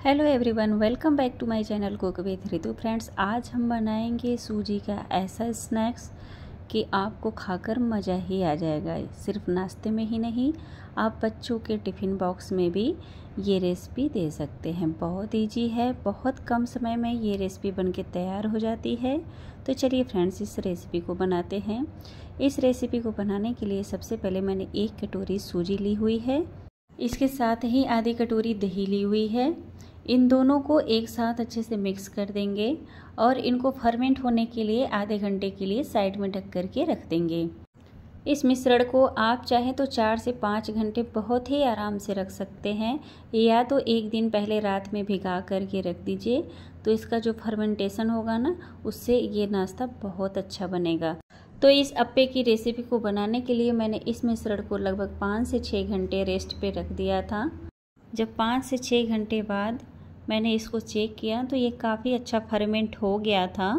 Hello everyone welcome back to my channel cook with Ritu friends आज हम बनाएँगे सूजी का ऐसा स्नैक्स कि आपको खाकर मज़ा ही आ जाएगा। सिर्फ़ नाश्ते में ही नहीं, आप बच्चों के टिफ़िन बॉक्स में भी ये रेसिपी दे सकते हैं। बहुत इजी है, बहुत कम समय में ये रेसिपी बनके तैयार हो जाती है। तो चलिए फ्रेंड्स इस रेसिपी को बनाते हैं। इस रेसिपी को बनाने के लिए सबसे पहले मैंने एक कटोरी सूजी ली हुई है। इसके साथ ही आधी कटोरी दही ली हुई है। इन दोनों को एक साथ अच्छे से मिक्स कर देंगे और इनको फर्मेंट होने के लिए आधे घंटे के लिए साइड में ढक कर के रख देंगे। इस मिश्रण को आप चाहें तो चार से पाँच घंटे बहुत ही आराम से रख सकते हैं, या तो एक दिन पहले रात में भिगा करके रख दीजिए। तो इसका जो फर्मेंटेशन होगा ना, उससे ये नाश्ता बहुत अच्छा बनेगा। तो इस अप्पे की रेसिपी को बनाने के लिए मैंने इस मिश्रण को लगभग पाँच से छः घंटे रेस्ट पे रख दिया था। जब पाँच से छः घंटे बाद मैंने इसको चेक किया तो ये काफ़ी अच्छा फर्मेंट हो गया था।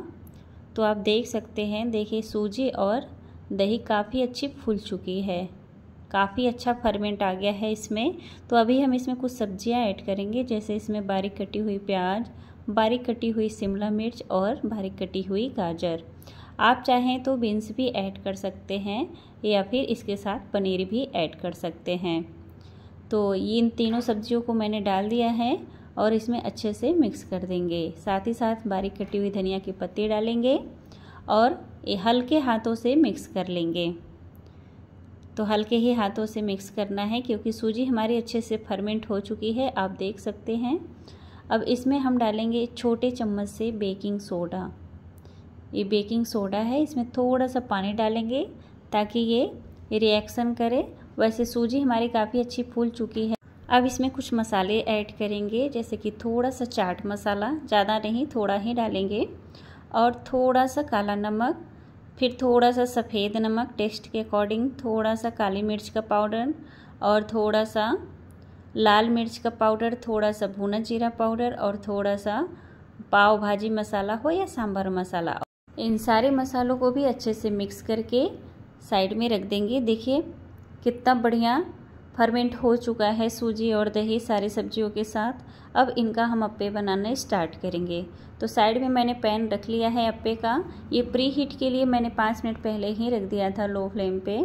तो आप देख सकते हैं, देखिए सूजी और दही काफ़ी अच्छी फूल चुकी है। काफ़ी अच्छा फर्मेंट आ गया है इसमें। तो अभी हम इसमें कुछ सब्ज़ियाँ ऐड करेंगे, जैसे इसमें बारीक कटी हुई प्याज, बारीक कटी हुई शिमला मिर्च और बारीक कटी हुई गाजर। आप चाहें तो बीन्स भी ऐड कर सकते हैं, या फिर इसके साथ पनीर भी ऐड कर सकते हैं। तो ये इन तीनों सब्जियों को मैंने डाल दिया है और इसमें अच्छे से मिक्स कर देंगे। साथ ही साथ बारीक कटी हुई धनिया की पत्ती डालेंगे और ये हल्के हाथों से मिक्स कर लेंगे। तो हल्के ही हाथों से मिक्स करना है क्योंकि सूजी हमारी अच्छे से फर्मेंट हो चुकी है, आप देख सकते हैं। अब इसमें हम डालेंगे छोटे चम्मच से बेकिंग सोडा। ये बेकिंग सोडा है, इसमें थोड़ा सा पानी डालेंगे ताकि ये रिएक्शन करे वैसे सूजी हमारी काफ़ी अच्छी फूल चुकी है। अब इसमें कुछ मसाले ऐड करेंगे, जैसे कि थोड़ा सा चाट मसाला, ज़्यादा नहीं, थोड़ा ही डालेंगे। और थोड़ा सा काला नमक, फिर थोड़ा सा सफ़ेद नमक, टेस्ट के अकॉर्डिंग थोड़ा सा काली मिर्च का पाउडर और थोड़ा सा लाल मिर्च का पाउडर, थोड़ा सा भुना जीरा पाउडर और थोड़ा सा पाव भाजी मसाला हो या सांभर मसाला। इन सारे मसालों को भी अच्छे से मिक्स करके साइड में रख देंगे। देखिए कितना बढ़िया फर्मेंट हो चुका है सूजी और दही सारी सब्जियों के साथ। अब इनका हम अप्पे बनाना स्टार्ट करेंगे। तो साइड में मैंने पैन रख लिया है अप्पे का। ये प्री हीट के लिए मैंने पाँच मिनट पहले ही रख दिया था लो फ्लेम पे।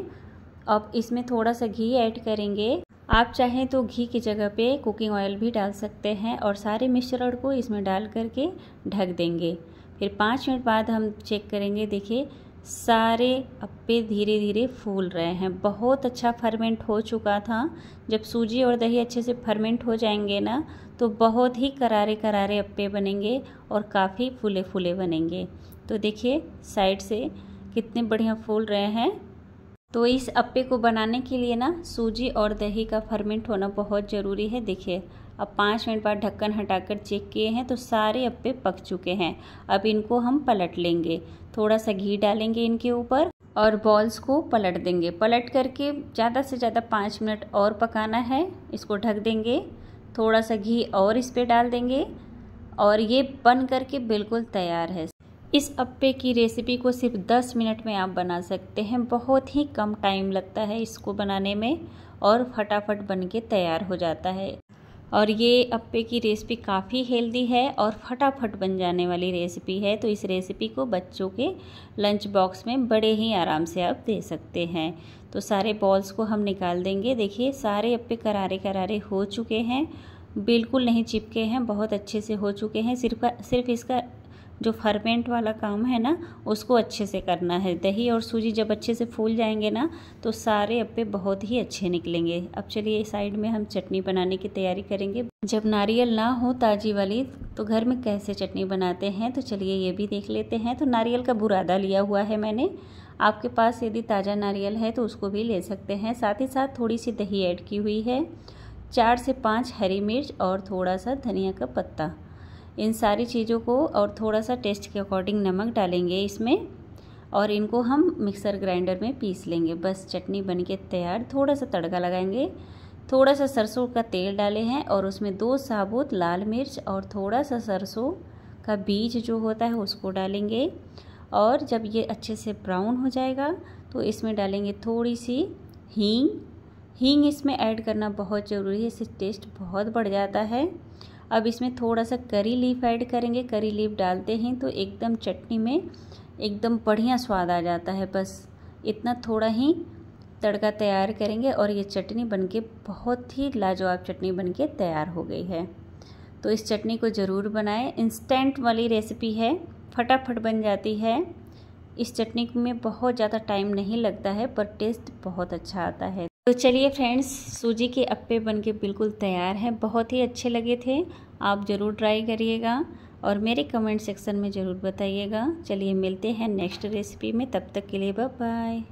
अब इसमें थोड़ा सा घी ऐड करेंगे। आप चाहें तो घी की जगह पे कुकिंग ऑयल भी डाल सकते हैं और सारे मिश्रण को इसमें डाल करके ढक देंगे। फिर पाँच मिनट बाद हम चेक करेंगे, देखिए सारे अप्पे धीरे धीरे फूल रहे हैं। बहुत अच्छा फर्मेंट हो चुका था। जब सूजी और दही अच्छे से फर्मेंट हो जाएँगे ना तो बहुत ही करारे करारे अप्पे बनेंगे और काफ़ी फूले फूले बनेंगे। तो देखिए साइड से कितने बढ़िया फूल रहे हैं। तो इस अप्पे को बनाने के लिए ना, सूजी और दही का फर्मेंट होना बहुत ज़रूरी है। देखिए अब पाँच मिनट बाद ढक्कन हटाकर चेक किए हैं तो सारे अप्पे पक चुके हैं। अब इनको हम पलट लेंगे। थोड़ा सा घी डालेंगे इनके ऊपर और बॉल्स को पलट देंगे। पलट करके ज़्यादा से ज़्यादा पाँच मिनट और पकाना है। इसको ढक देंगे। थोड़ा सा घी और इस पर डाल देंगे और ये बन करके बिल्कुल तैयार है। इस अप्पे की रेसिपी को सिर्फ़ 10 मिनट में आप बना सकते हैं। बहुत ही कम टाइम लगता है इसको बनाने में और फटाफट बन के तैयार हो जाता है। और ये अप्पे की रेसिपी काफ़ी हेल्दी है और फटाफट बन जाने वाली रेसिपी है। तो इस रेसिपी को बच्चों के लंच बॉक्स में बड़े ही आराम से आप दे सकते हैं। तो सारे बॉल्स को हम निकाल देंगे। देखिए, सारे अप्पे करारे करारे हो चुके हैं। बिल्कुल नहीं चिपके हैं, बहुत अच्छे से हो चुके हैं। सिर्फ़ सिर्फ़ इसका जो फर्मेंट वाला काम है ना, उसको अच्छे से करना है। दही और सूजी जब अच्छे से फूल जाएँगे ना तो सारे अप्पे बहुत ही अच्छे निकलेंगे। अब चलिए साइड में हम चटनी बनाने की तैयारी करेंगे। जब नारियल ना हो ताज़ी वाली तो घर में कैसे चटनी बनाते हैं तो चलिए ये भी देख लेते हैं। तो नारियल का बुरादा लिया हुआ है मैंने। आपके पास यदि ताज़ा नारियल है तो उसको भी ले सकते हैं। साथ ही साथ थोड़ी सी दही ऐड की हुई है। चार से पाँच हरी मिर्च और थोड़ा सा धनिया का पत्ता। इन सारी चीज़ों को और थोड़ा सा टेस्ट के अकॉर्डिंग नमक डालेंगे इसमें और इनको हम मिक्सर ग्राइंडर में पीस लेंगे। बस चटनी बन के तैयार। थोड़ा सा तड़का लगाएँगे। थोड़ा सा सरसों का तेल डाले हैं और उसमें दो साबुत लाल मिर्च और थोड़ा सा सरसों का बीज जो होता है उसको डालेंगे। और जब ये अच्छे से ब्राउन हो जाएगा तो इसमें डालेंगे थोड़ी सी हींग। हींग इसमें ऐड करना बहुत ज़रूरी है। इससे टेस्ट बहुत बढ़ जाता है। अब इसमें थोड़ा सा करी लीफ ऐड करेंगे, करी लीफ डालते हैं तो एकदम चटनी में एकदम बढ़िया स्वाद आ जाता है। बस इतना थोड़ा ही तड़का तैयार करेंगे और ये चटनी बनके बहुत ही लाजवाब चटनी बनके तैयार हो गई है। तो इस चटनी को ज़रूर बनाएँ। इंस्टेंट वाली रेसिपी है, फटाफट बन जाती है। इस चटनी में बहुत ज़्यादा टाइम नहीं लगता है, पर टेस्ट बहुत अच्छा आता है। तो चलिए फ्रेंड्स, सूजी के अप्पे बनके बिल्कुल तैयार हैं। बहुत ही अच्छे लगे थे। आप ज़रूर ट्राई करिएगा और मेरे कमेंट सेक्शन में ज़रूर बताइएगा। चलिए मिलते हैं नेक्स्ट रेसिपी में। तब तक के लिए बाय